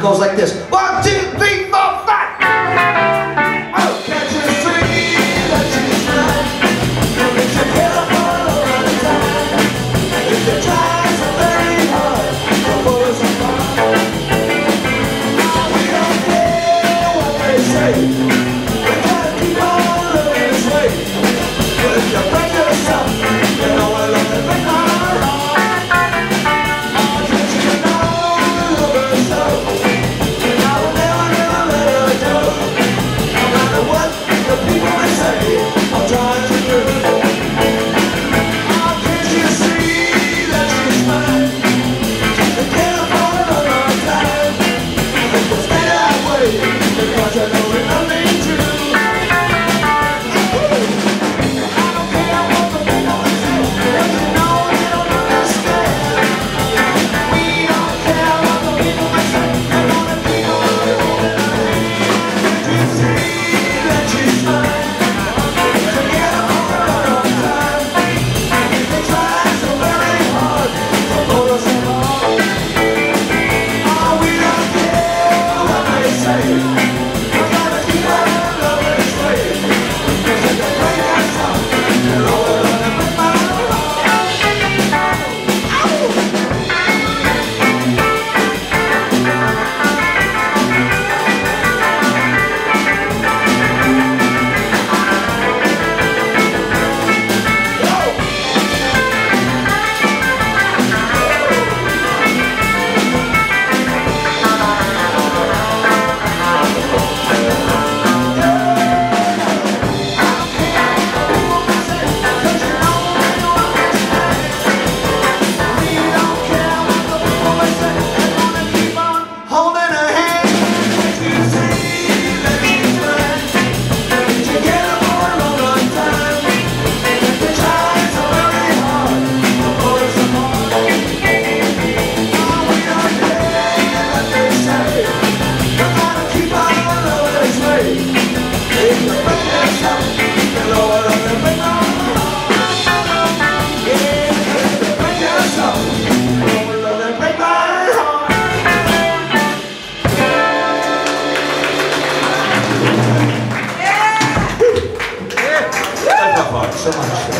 It goes like this. Just can't so much.